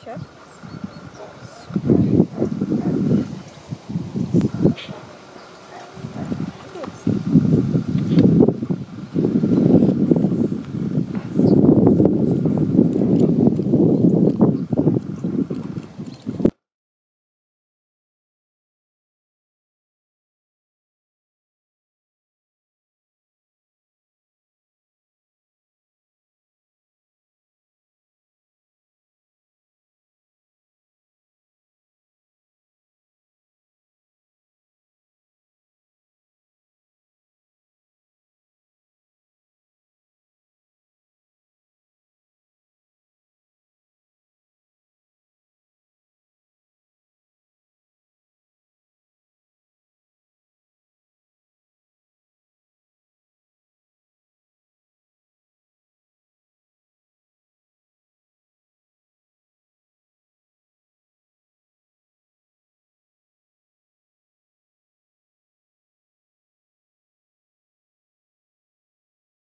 Все?